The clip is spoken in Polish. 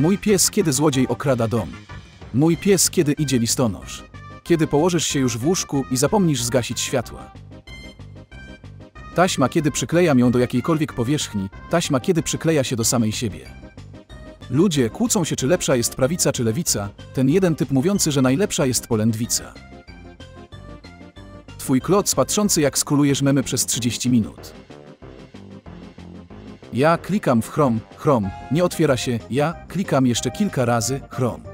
Mój pies, kiedy złodziej okrada dom. Mój pies, kiedy idzie listonosz. Kiedy położysz się już w łóżku i zapomnisz zgasić światła. Taśma, kiedy przyklejam ją do jakiejkolwiek powierzchni, taśma, kiedy przykleja się do samej siebie. Ludzie kłócą się, czy lepsza jest prawica, czy lewica, ten jeden typ mówiący, że najlepsza jest polędwica. Twój kloc patrzący, jak skrólujesz memy przez 30 minut. Ja klikam w Chrome, Chrome, nie otwiera się, ja klikam jeszcze kilka razy, Chrome.